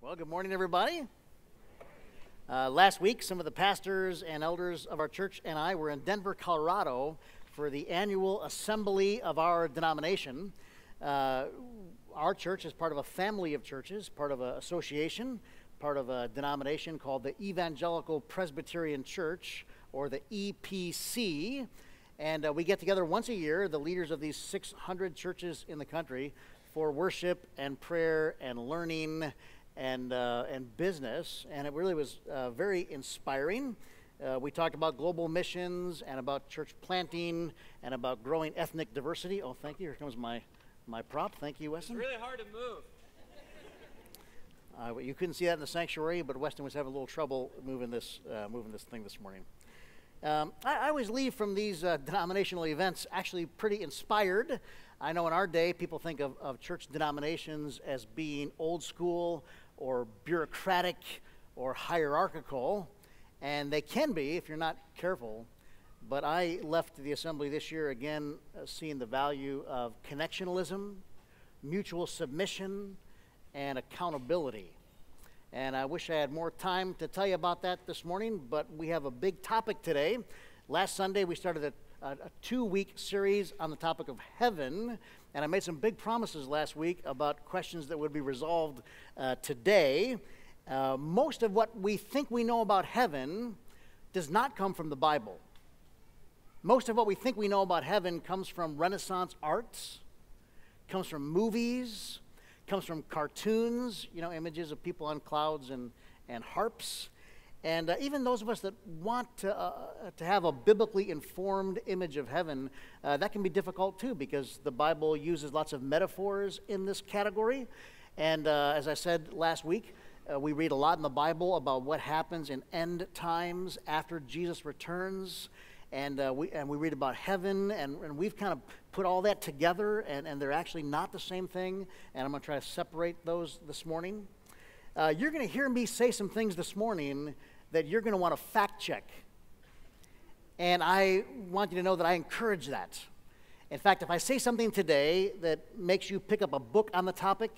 Well, good morning, everybody. Uh, last week, some of the pastors and elders of our church and I were in Denver, Colorado for the annual assembly of our denomination. Uh, our church is part of a family of churches, part of an association, part of a denomination called the Evangelical Presbyterian Church, or the EPC. And uh, we get together once a year, the leaders of these 600 churches in the country, for worship and prayer and learning and, uh, and business. And it really was uh, very inspiring. Uh, we talked about global missions and about church planting and about growing ethnic diversity. Oh, thank you. Here comes my, my prop. Thank you, Weston. It's really hard to move. Uh, you couldn't see that in the sanctuary, but Weston was having a little trouble moving this, uh, moving this thing this morning. Um, I, I, always leave from these uh, denominational events actually pretty inspired. I know in our day, people think of, of church denominations as being old school or bureaucratic or hierarchical, and they can be if you're not careful. But I left the assembly this year again uh, seeing the value of connectionalism, mutual submission, and accountability. And I wish I had more time to tell you about that this morning, but we have a big topic today. Last Sunday, we started a, a, two week series on the topic of heaven, and I made some big promises last week about questions that would be resolved uh, today. Uh, most of what we think we know about heaven does not come from the Bible. Most of what we think we know about heaven comes from Renaissance arts, comes from movies, comes from cartoons, you know, images of people on clouds and, and harps. And uh, even those of us that want to, uh, to have a biblically informed image of heaven, uh, that can be difficult too because the Bible uses lots of metaphors in this category. And uh, as I said last week, uh, we read a lot in the Bible about what happens in end times after Jesus returns and, uh, we, and we read about heaven, and, and we've kind of put all that together, and, and they're actually not the same thing, and I'm going to try to separate those this morning. Uh, you're going to hear me say some things this morning that you're going to want to fact check. And I want you to know that I encourage that. In fact, if I say something today that makes you pick up a book on the topic,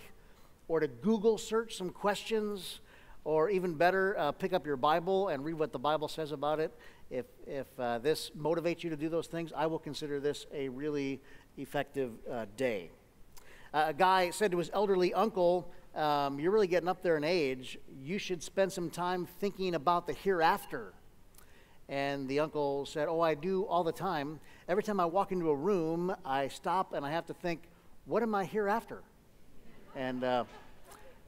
or to Google search some questions, or even better, uh, pick up your Bible and read what the Bible says about it. If, if uh, this motivates you to do those things, I will consider this a really effective uh, day. Uh, a guy said to his elderly uncle, um, You're really getting up there in age. You should spend some time thinking about the hereafter. And the uncle said, Oh, I do all the time. Every time I walk into a room, I stop and I have to think, What am I hereafter? And uh,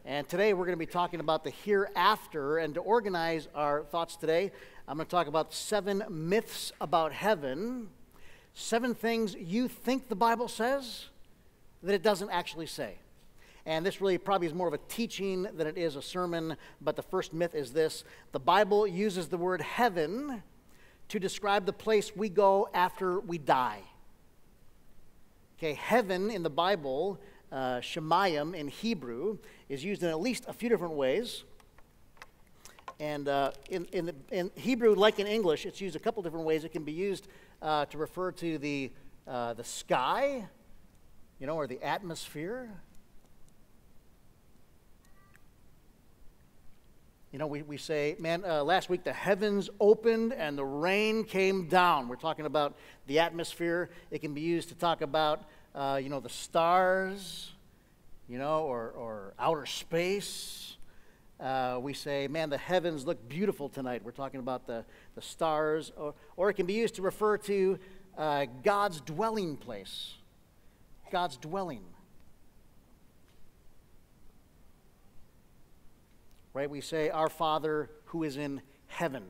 and today we're going to be talking about the hereafter. And to organize our thoughts today, I'm going to talk about seven myths about heaven, seven things you think the Bible says that it doesn't actually say. And this really probably is more of a teaching than it is a sermon. But the first myth is this the Bible uses the word heaven to describe the place we go after we die. Okay, heaven in the Bible uh, Shemayim in Hebrew is used in at least a few different ways. And uh, in, in, the, in, Hebrew, like in English, it's used a couple different ways. It can be used uh, to refer to the, uh, the sky, you know, or the atmosphere. You know, we, we say, man, uh, last week the heavens opened and the rain came down. We're talking about the atmosphere. It can be used to talk about uh, you know, the stars, you know, or, or outer space. Uh, we say, man, the heavens look beautiful tonight. We're talking about the, the stars. Or, or it can be used to refer to uh, God's dwelling place. God's dwelling. Right? We say, Our Father who is in heaven.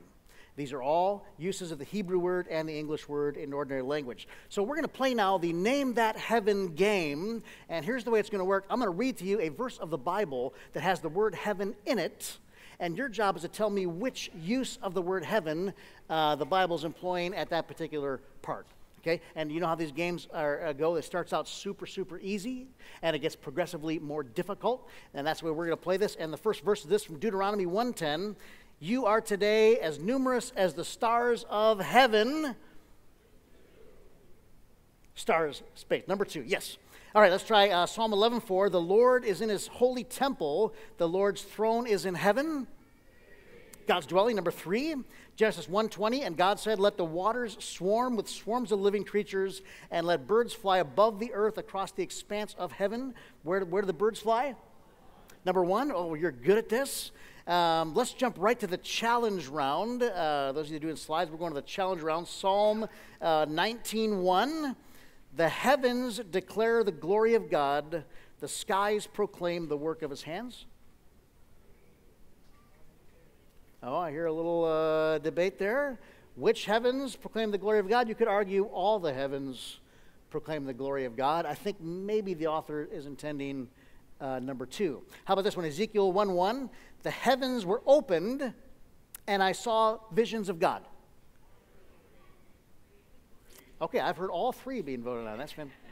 These are all uses of the Hebrew word and the English word in ordinary language. So we're going to play now the Name That Heaven game. And here's the way it's going to work I'm going to read to you a verse of the Bible that has the word heaven in it. And your job is to tell me which use of the word heaven uh, the Bible is employing at that particular part. Okay? And you know how these games are, uh, go? It starts out super, super easy, and it gets progressively more difficult. And that's where we're going to play this. And the first verse of this from Deuteronomy 1:10: you are today as numerous as the stars of heaven. Stars, space. Number two, yes. All right, let's try uh, Psalm 11:4. The Lord is in his holy temple. The Lord's throne is in heaven. God's dwelling. Number three, Genesis 1:20. And God said, "Let the waters swarm with swarms of living creatures, and let birds fly above the earth across the expanse of heaven." Where, where do the birds fly? Number one. Oh, you're good at this. Um, let's jump right to the challenge round. Uh, those of you doing slides, we're going to the challenge round. Psalm uh, 19:1. The heavens declare the glory of God, the skies proclaim the work of his hands. Oh, I hear a little uh, debate there. Which heavens proclaim the glory of God? You could argue all the heavens proclaim the glory of God. I think maybe the author is intending uh, number two. How about this one? Ezekiel 1 1. The heavens were opened, and I saw visions of God. Okay, I've heard all three being voted on. That's fantastic.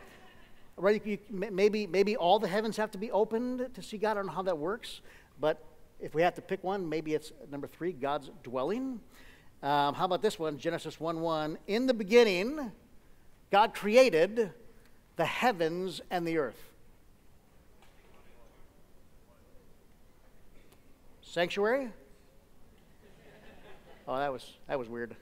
Right, you, maybe, maybe all the heavens have to be opened to see God. I don't know how that works, but if we have to pick one, maybe it's number three, God's dwelling. Um, how about this one, Genesis 1 1? In the beginning, God created the heavens and the earth. Sanctuary? Oh, that was, that was weird.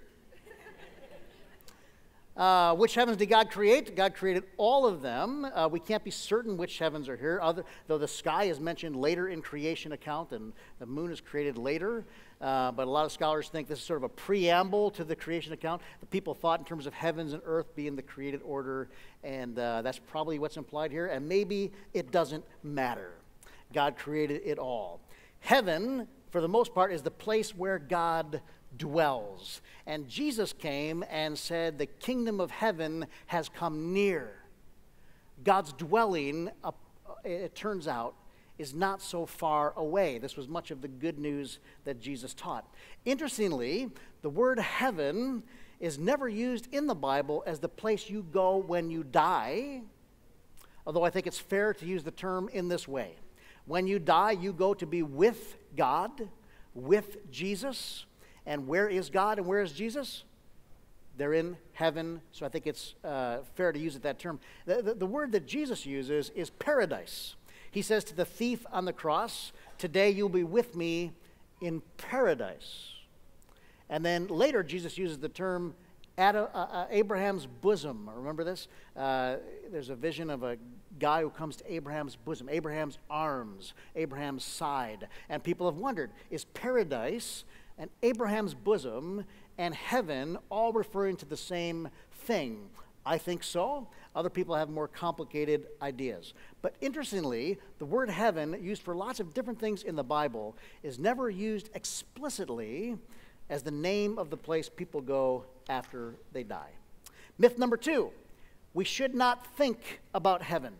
Uh, which heavens did God create? God created all of them. Uh, we can't be certain which heavens are here, other, though the sky is mentioned later in creation account and the moon is created later. Uh, but a lot of scholars think this is sort of a preamble to the creation account. The people thought in terms of heavens and earth being the created order, and uh, that's probably what's implied here. And maybe it doesn't matter. God created it all. Heaven, for the most part, is the place where God dwells. And Jesus came and said, The kingdom of heaven has come near. God's dwelling, uh, it turns out, is not so far away. This was much of the good news that Jesus taught. Interestingly, the word heaven is never used in the Bible as the place you go when you die, although I think it's fair to use the term in this way. When you die, you go to be with God, with Jesus. And where is God and where is Jesus? They're in heaven, so I think it's uh, fair to use it that term. The, the, the word that Jesus uses is paradise. He says to the thief on the cross, Today you'll be with me in paradise. And then later, Jesus uses the term uh, uh, Abraham's bosom. Remember this? Uh, there's a vision of a guy who comes to Abraham's bosom, Abraham's arms, Abraham's side. And people have wondered is paradise and Abraham's bosom and heaven all referring to the same thing? I think so. Other people have more complicated ideas. But interestingly, the word heaven, used for lots of different things in the Bible, is never used explicitly as the name of the place people go after they die. Myth number two we should not think about heaven.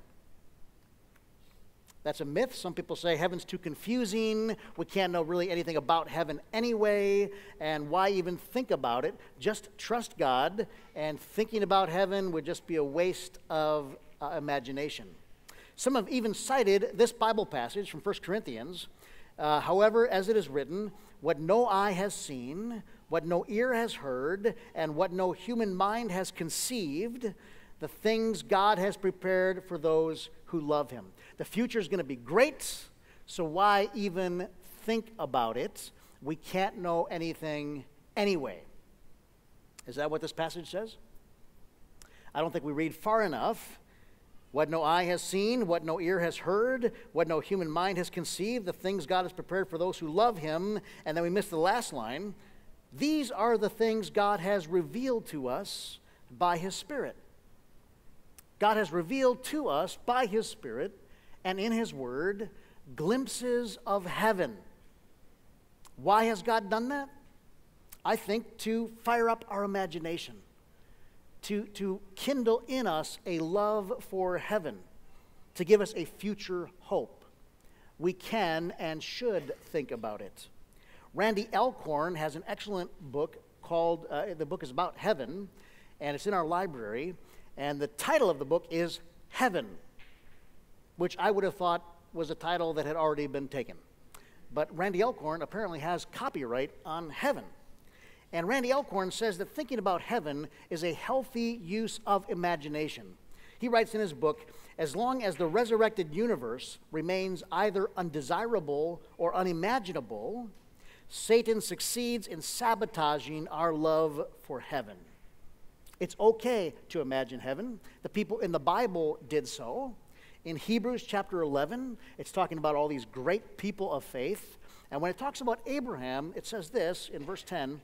That's a myth. Some people say heaven's too confusing. We can't know really anything about heaven anyway. And why even think about it? Just trust God, and thinking about heaven would just be a waste of uh, imagination. Some have even cited this Bible passage from 1 Corinthians. Uh, However, as it is written, what no eye has seen, what no ear has heard, and what no human mind has conceived, the things God has prepared for those who love him. The future is going to be great, so why even think about it? We can't know anything anyway. Is that what this passage says? I don't think we read far enough. What no eye has seen, what no ear has heard, what no human mind has conceived, the things God has prepared for those who love him. And then we miss the last line. These are the things God has revealed to us by his Spirit. God has revealed to us by his Spirit and in His Word glimpses of heaven. Why has God done that? I think to fire up our imagination, to, to kindle in us a love for heaven, to give us a future hope. We can and should think about it. Randy Alcorn has an excellent book called, uh, the book is about heaven, and it's in our library. And the title of the book is Heaven which I would have thought was a title that had already been taken. But Randy Alcorn apparently has copyright on heaven. And Randy Alcorn says that thinking about heaven is a healthy use of imagination. He writes in his book As long as the resurrected universe remains either undesirable or unimaginable, Satan succeeds in sabotaging our love for heaven. It's okay to imagine heaven. The people in the Bible did so. In Hebrews chapter 11, it's talking about all these great people of faith. And when it talks about Abraham, it says this in verse 10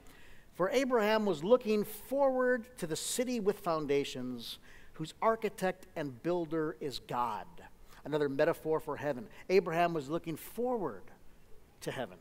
For Abraham was looking forward to the city with foundations, whose architect and builder is God. Another metaphor for heaven. Abraham was looking forward to heaven.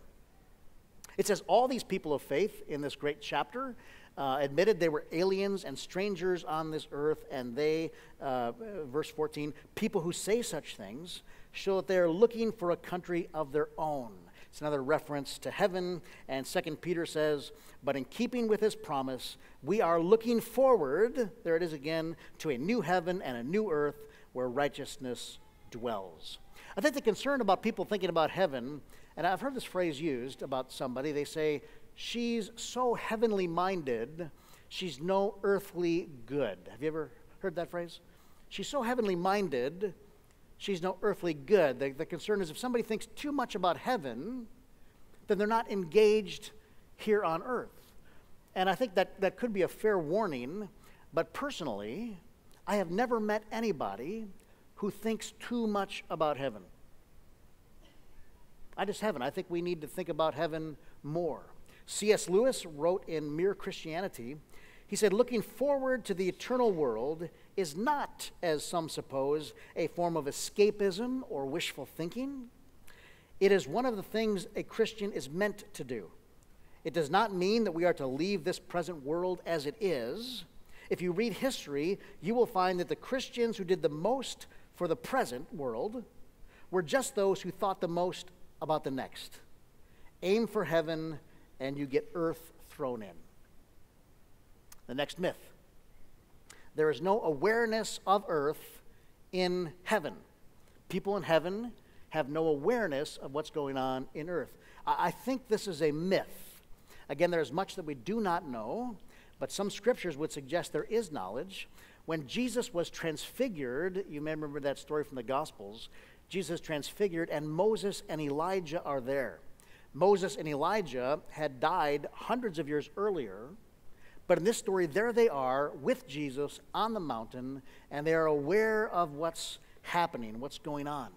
It says all these people of faith in this great chapter uh, admitted they were aliens and strangers on this earth, and they, uh, verse 14, people who say such things show that they're looking for a country of their own. It's another reference to heaven, and Second Peter says, But in keeping with his promise, we are looking forward, there it is again, to a new heaven and a new earth where righteousness dwells. I think the concern about people thinking about heaven, and I've heard this phrase used about somebody, they say, she's so heavenly minded, she's no earthly good. Have you ever heard that phrase? She's so heavenly minded, she's no earthly good. The, the concern is if somebody thinks too much about heaven, then they're not engaged here on earth. And I think that, that could be a fair warning, but personally, I have never met anybody who thinks too much about heaven. I just haven't. I think we need to think about heaven more. C.S. Lewis wrote in Mere Christianity, he said, Looking forward to the eternal world is not, as some suppose, a form of escapism or wishful thinking. It is one of the things a Christian is meant to do. It does not mean that we are to leave this present world as it is. If you read history, you will find that the Christians who did the most for the present world were just those who thought the most about the next. Aim for heaven and you get earth thrown in. The next myth there is no awareness of earth in heaven. People in heaven have no awareness of what's going on in earth. I, think this is a myth. Again, there is much that we do not know, but some scriptures would suggest there is knowledge. When Jesus was transfigured, you may remember that story from the Gospels. Jesus transfigured, and Moses and Elijah are there. Moses and Elijah had died hundreds of years earlier, but in this story, there they are with Jesus on the mountain, and they are aware of what's happening, what's going on.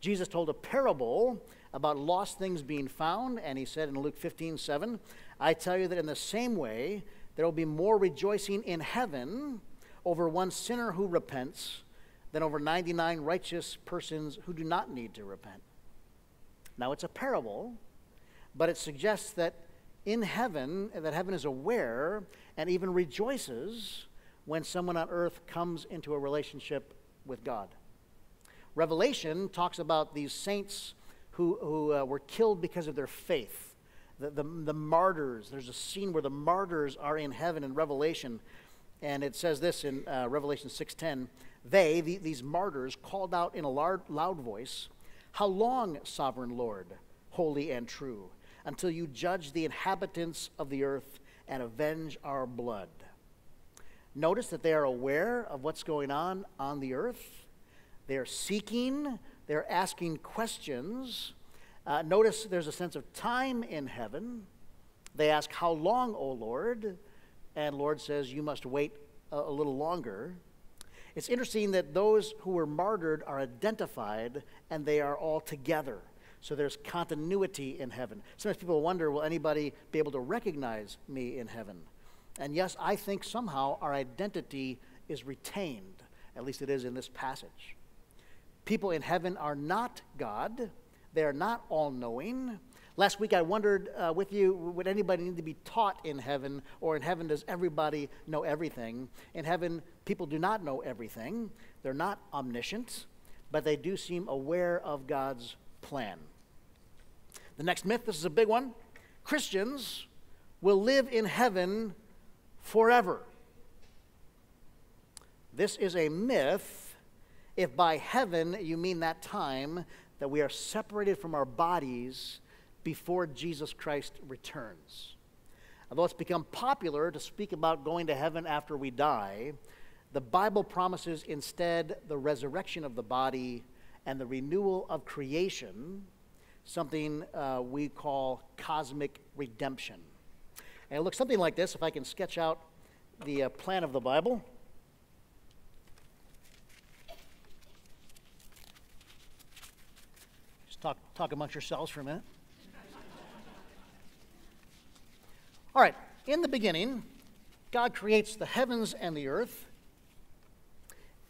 Jesus told a parable about lost things being found, and he said in Luke 15 7, I tell you that in the same way, there will be more rejoicing in heaven over one sinner who repents than over 99 righteous persons who do not need to repent. Now, it's a parable, but it suggests that in heaven, that heaven is aware and even rejoices when someone on earth comes into a relationship with God. Revelation talks about these saints who, who uh, were killed because of their faith. The, the, the, martyrs, there's a scene where the martyrs are in heaven in Revelation, and it says this in uh, Revelation 6.10, they, the, these martyrs, called out in a loud, loud voice, how long, sovereign Lord, holy and true, until you judge the inhabitants of the earth and avenge our blood? Notice that they are aware of what's going on on the earth. They're seeking, they're asking questions. Uh, notice there's a sense of time in heaven. They ask, How long, O Lord? And Lord says, You must wait a, a little longer. It's interesting that those who were martyred are identified and they are all together. So there's continuity in heaven. Sometimes people wonder will anybody be able to recognize me in heaven? And yes, I think somehow our identity is retained. At least it is in this passage. People in heaven are not God, they are not all knowing. Last week I wondered uh, with you would anybody need to be taught in heaven, or in heaven does everybody know everything? In heaven, people do not know everything. They're not omniscient, but they do seem aware of God's plan. The next myth this is a big one Christians will live in heaven forever. This is a myth if by heaven you mean that time that we are separated from our bodies before Jesus Christ returns. Although it's become popular to speak about going to heaven after we die, the Bible promises instead the resurrection of the body and the renewal of creation, something uh, we call cosmic redemption. And it looks something like this if I can sketch out the uh, plan of the Bible. Just talk, talk amongst yourselves for a minute. All right, in the beginning, God creates the heavens and the earth.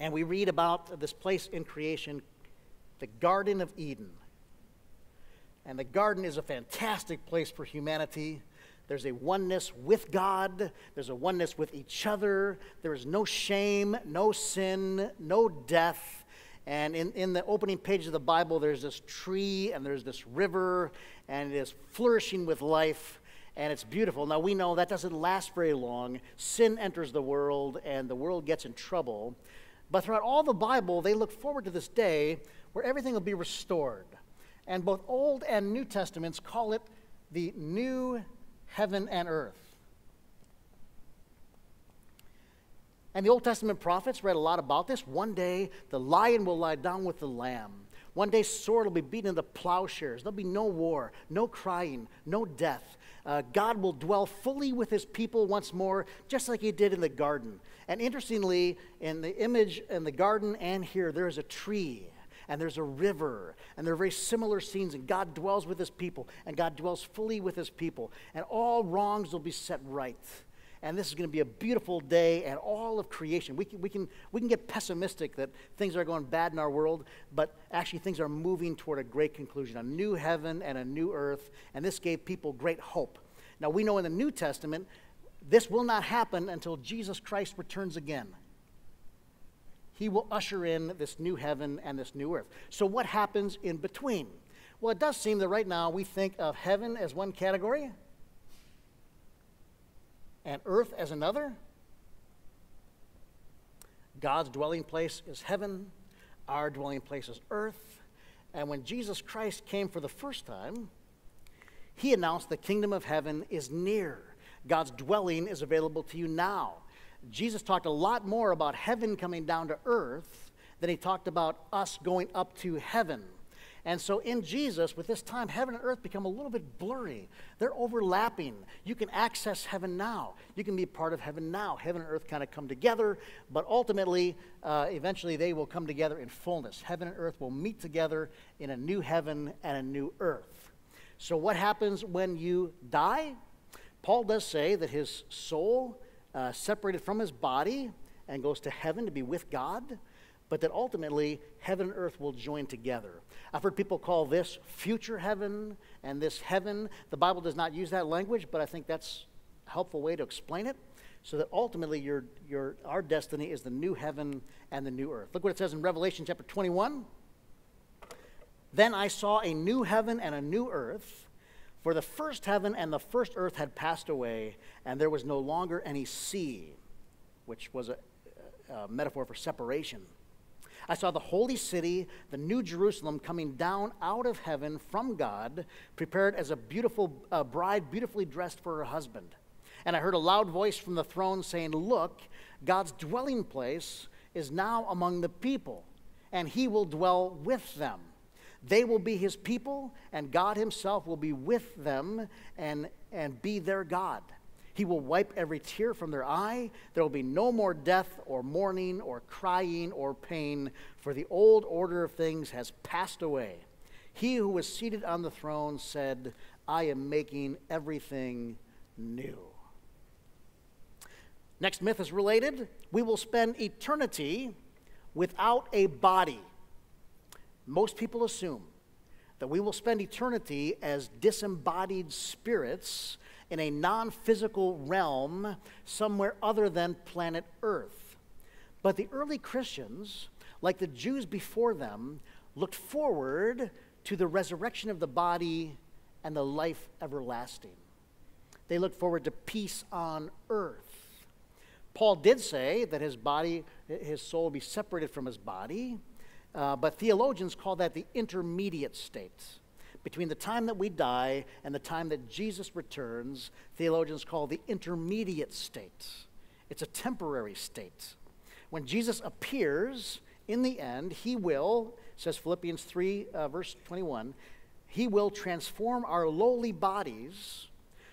And we read about this place in creation, the Garden of Eden. And the garden is a fantastic place for humanity. There's a oneness with God, there's a oneness with each other. There is no shame, no sin, no death. And in, in the opening page of the Bible, there's this tree and there's this river, and it is flourishing with life and it's beautiful. Now we know that doesn't last very long. Sin enters the world and the world gets in trouble. But throughout all the Bible, they look forward to this day where everything will be restored. And both Old and New Testaments call it the new heaven and earth. And the Old Testament prophets read a lot about this. One day, the lion will lie down with the lamb. One day, sword will be beaten into plowshares. There'll be no war, no crying, no death. Uh, God will dwell fully with his people once more, just like he did in the garden. And interestingly, in the image in the garden and here, there is a tree and there's a river, and there are very similar scenes, and God dwells with his people, and God dwells fully with his people, and all wrongs will be set right and this is going to be a beautiful day and all of creation. We can, we, can, we can get pessimistic that things are going bad in our world, but actually things are moving toward a great conclusion a new heaven and a new earth, and this gave people great hope. Now, we know in the New Testament, this will not happen until Jesus Christ returns again. He will usher in this new heaven and this new earth. So, what happens in between? Well, it does seem that right now we think of heaven as one category and earth as another. God's dwelling place is heaven, our dwelling place is earth. And when Jesus Christ came for the first time, he announced the kingdom of heaven is near. God's dwelling is available to you now. Jesus talked a lot more about heaven coming down to earth than he talked about us going up to heaven. And so in Jesus, with this time, heaven and earth become a little bit blurry. They're overlapping. You can access heaven now. You can be part of heaven now. Heaven and earth kind of come together, but ultimately, uh, eventually, they will come together in fullness. Heaven and earth will meet together in a new heaven and a new earth. So, what happens when you die? Paul does say that his soul uh, separated from his body and goes to heaven to be with God but that ultimately heaven and earth will join together. I've heard people call this future heaven and this heaven. The Bible does not use that language, but I think that's a helpful way to explain it. So that ultimately your, your, our destiny is the new heaven and the new earth. Look what it says in Revelation chapter 21. Then I saw a new heaven and a new earth, for the first heaven and the first earth had passed away, and there was no longer any sea, which was a, a metaphor for separation. I saw the holy city, the new Jerusalem, coming down out of heaven from God, prepared as a beautiful uh, bride, beautifully dressed for her husband. And I heard a loud voice from the throne saying, Look, God's dwelling place is now among the people, and he will dwell with them. They will be his people, and God himself will be with them and, and be their God. He will wipe every tear from their eye. There will be no more death or mourning or crying or pain, for the old order of things has passed away. He who was seated on the throne said, I am making everything new. Next myth is related. We will spend eternity without a body. Most people assume that we will spend eternity as disembodied spirits in a non physical realm somewhere other than planet Earth. But the early Christians, like the Jews before them, looked forward to the resurrection of the body and the life everlasting. They looked forward to peace on earth. Paul did say that his body, his soul, would be separated from his body, uh, but theologians call that the intermediate state between the time that we die and the time that Jesus returns, theologians call the intermediate state. It's a temporary state. when Jesus appears in the end, he will, says Philippians 3, uh, verse 21, he will transform our lowly bodies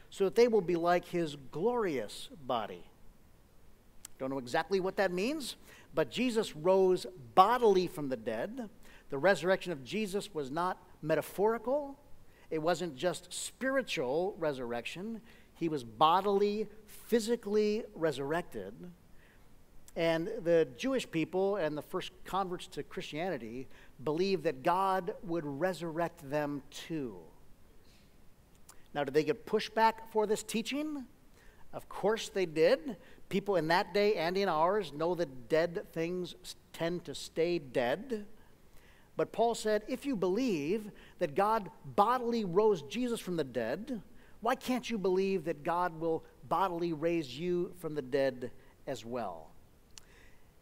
so that they will be like his glorious body. Don't know exactly what that means, but Jesus rose bodily from the dead. The resurrection of Jesus was not metaphorical, it wasn't just spiritual resurrection. He was bodily, physically resurrected. And the Jewish people and the first converts to Christianity believed that God would resurrect them too. Now, did they get pushback for this teaching? Of course they did. People in that day and in ours know that dead things tend to stay dead. But Paul said, if you believe that God bodily rose Jesus from the dead, why can't you believe that God will bodily raise you from the dead as well?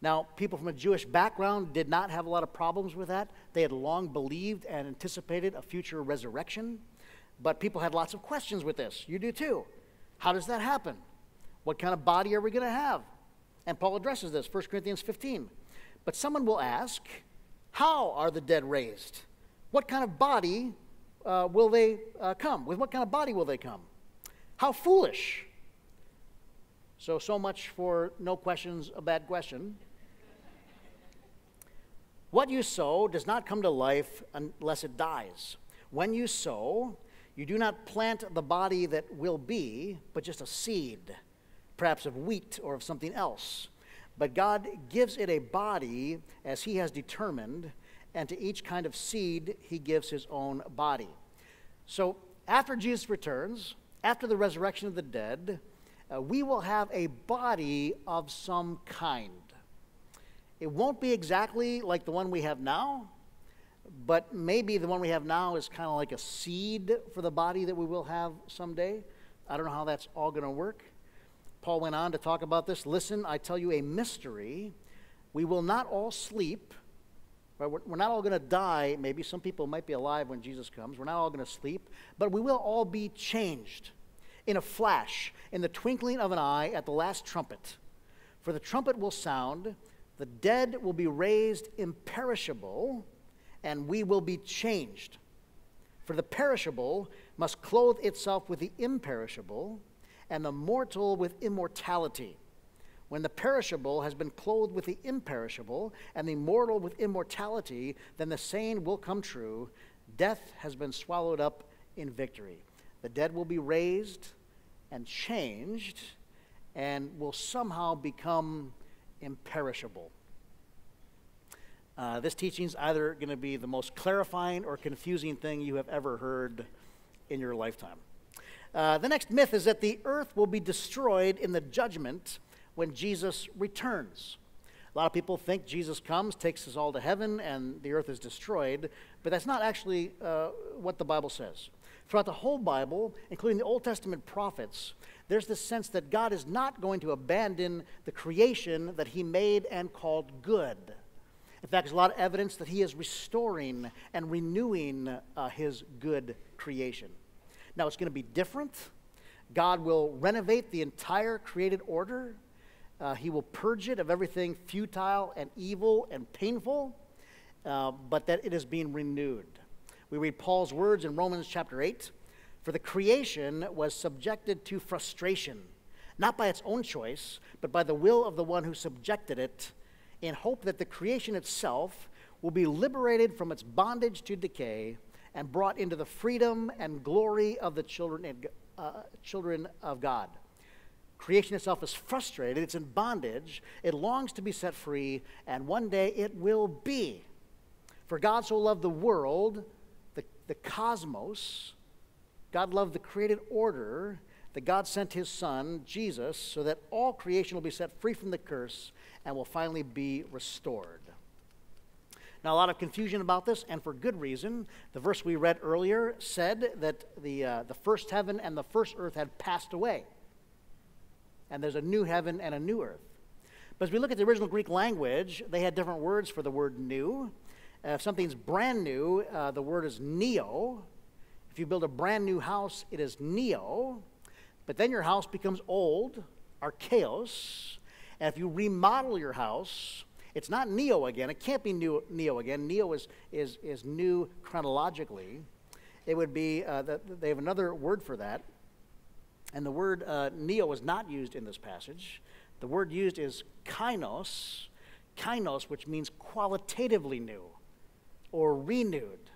Now, people from a Jewish background did not have a lot of problems with that. They had long believed and anticipated a future resurrection. But people had lots of questions with this. You do too. How does that happen? What kind of body are we going to have? And Paul addresses this, 1 Corinthians 15. But someone will ask, How are the dead raised? What kind of body uh, will they uh, come? With what kind of body will they come? How foolish. So, so much for no questions, a bad question. What you sow does not come to life unless it dies. When you sow, you do not plant the body that will be, but just a seed, perhaps of wheat or of something else. But God gives it a body as He has determined, and to each kind of seed He gives His own body. So after Jesus returns, after the resurrection of the dead, uh, we will have a body of some kind. It won't be exactly like the one we have now, but maybe the one we have now is kind of like a seed for the body that we will have someday. I don't know how that's all going to work. Paul went on to talk about this. Listen, I tell you a mystery. We will not all sleep. Right? We're, not all going to die. Maybe some people might be alive when Jesus comes. We're not all going to sleep, but we will all be changed in a flash, in the twinkling of an eye, at the last trumpet. For the trumpet will sound, the dead will be raised imperishable and we will be changed. For the perishable must clothe itself with the imperishable, and the mortal with immortality. When the perishable has been clothed with the imperishable, and the mortal with immortality, then the saying will come true death has been swallowed up in victory. The dead will be raised and changed, and will somehow become imperishable. Uh, this teaching is either going to be the most clarifying or confusing thing you have ever heard in your lifetime. Uh, the next myth is that the earth will be destroyed in the judgment when Jesus returns. A lot of people think Jesus comes, takes us all to heaven, and the earth is destroyed, but that's not actually uh, what the Bible says. Throughout the whole Bible, including the Old Testament prophets, there's this sense that God is not going to abandon the creation that He made and called good. In fact, there's a lot of evidence that he is restoring and renewing uh, his good creation. Now, it's going to be different. God will renovate the entire created order. Uh, he will purge it of everything futile and evil and painful, uh, but that it is being renewed. We read Paul's words in Romans chapter 8 For the creation was subjected to frustration, not by its own choice, but by the will of the one who subjected it in hope that the creation itself will be liberated from its bondage to decay and brought into the freedom and glory of the children, uh, children of God. Creation itself is frustrated, it's in bondage, it longs to be set free, and one day it will be. For God so loved the world, the, the cosmos, God loved the created order, that God sent his Son, Jesus, so that all creation will be set free from the curse and will finally be restored. Now, a lot of confusion about this, and for good reason. The verse we read earlier said that the, uh, the first heaven and the first earth had passed away, and there's a new heaven and a new earth. But as we look at the original Greek language, they had different words for the word new. Uh, if something's brand new, uh, the word is neo. If you build a brand new house, it is neo. But then your house becomes old, archaeos, And if you remodel your house, it's not neo again. It can't be new, neo again. Neo is, is, is new chronologically. It would be, uh, the, they have another word for that. And the word uh, neo is not used in this passage. The word used is kainos, kainos, which means qualitatively new or renewed.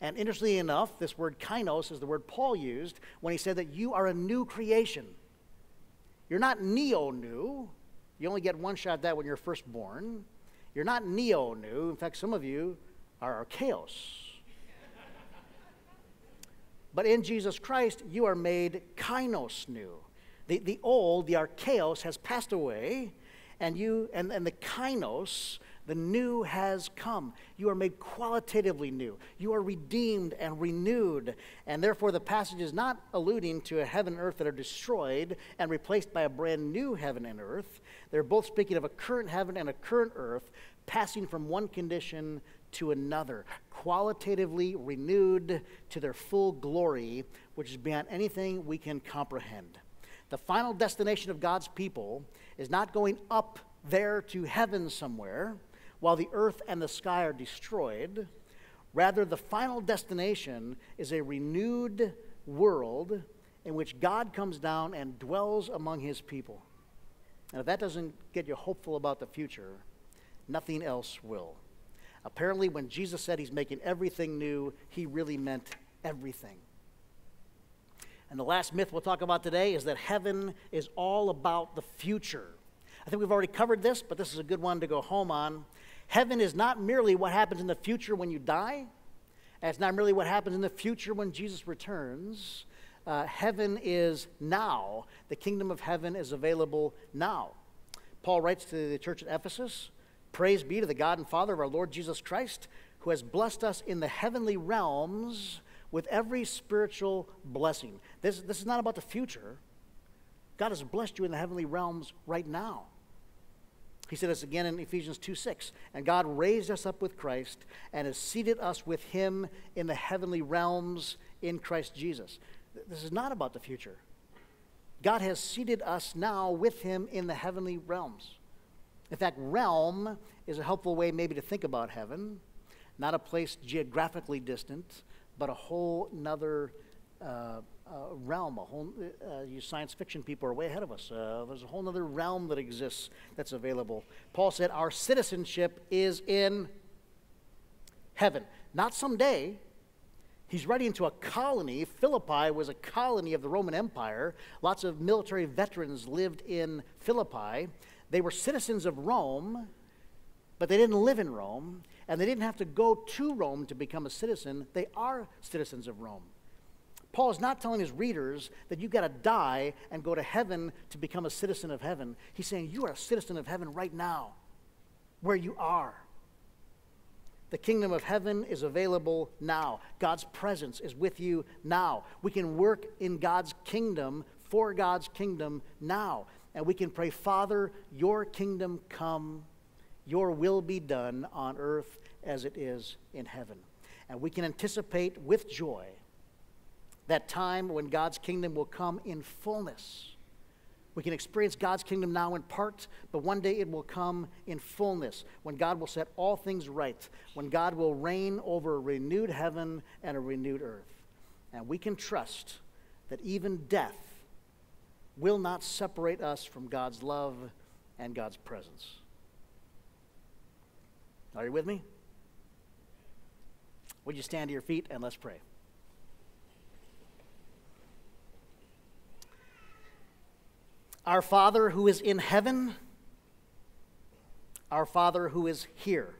And interestingly enough, this word kainos is the word Paul used when he said that you are a new creation. You're not neo new. You only get one shot at that when you're first born. You're not neo new. In fact, some of you are archaeos. but in Jesus Christ, you are made kainos new. The, the old, the archaos, has passed away, and you and, and the kainos, the new has come. You are made qualitatively new. You are redeemed and renewed. And therefore, the passage is not alluding to a heaven and earth that are destroyed and replaced by a brand new heaven and earth. They're both speaking of a current heaven and a current earth passing from one condition to another, qualitatively renewed to their full glory, which is beyond anything we can comprehend. The final destination of God's people is not going up there to heaven somewhere while the earth and the sky are destroyed. Rather, the final destination is a renewed world in which God comes down and dwells among his people. And if that doesn't get you hopeful about the future, nothing else will. Apparently, when Jesus said he's making everything new, he really meant everything. And the last myth we'll talk about today is that heaven is all about the future. I think we've already covered this, but this is a good one to go home on. Heaven is not merely what happens in the future when you die, and it's not merely what happens in the future when Jesus returns. Uh, heaven is now. The kingdom of heaven is available now. Paul writes to the church at Ephesus Praise be to the God and Father of our Lord Jesus Christ, who has blessed us in the heavenly realms with every spiritual blessing. This, this is not about the future. God has blessed you in the heavenly realms right now. He said this again in Ephesians 2 6. And God raised us up with Christ and has seated us with him in the heavenly realms in Christ Jesus. This is not about the future. God has seated us now with him in the heavenly realms. In fact, realm is a helpful way maybe to think about heaven, not a place geographically distant, but a whole nother uh, uh, realm, a whole, uh, you science fiction people are way ahead of us. Uh, there's a whole other realm that exists that's available. Paul said, Our citizenship is in heaven. Not someday. He's writing to a colony. Philippi was a colony of the Roman Empire. Lots of military veterans lived in Philippi. They were citizens of Rome, but they didn't live in Rome, and they didn't have to go to Rome to become a citizen. They are citizens of Rome. Paul is not telling his readers that you've got to die and go to heaven to become a citizen of heaven. He's saying you are a citizen of heaven right now, where you are. The kingdom of heaven is available now. God's presence is with you now. We can work in God's kingdom, for God's kingdom now. And we can pray, Father, your kingdom come, your will be done on earth as it is in heaven. And we can anticipate with joy that time when God's kingdom will come in fullness. We can experience God's kingdom now in part, but one day it will come in fullness when God will set all things right, when God will reign over a renewed heaven and a renewed earth. And we can trust that even death will not separate us from God's love and God's presence. Are you with me? Would you stand to your feet and let's pray? Our Father who is in heaven, our Father who is here.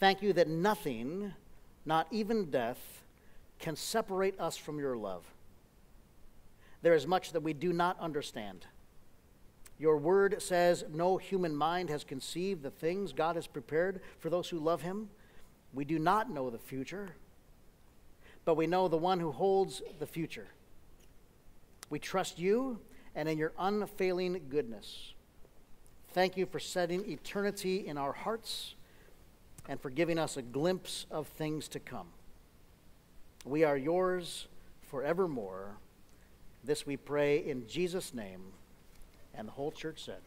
Thank you that nothing, not even death, can separate us from your love. There is much that we do not understand. Your word says no human mind has conceived the things God has prepared for those who love him. We do not know the future, but we know the one who holds the future. We trust you and in your unfailing goodness. Thank you for setting eternity in our hearts and for giving us a glimpse of things to come. We are yours forevermore. This we pray in Jesus' name. And the whole church said,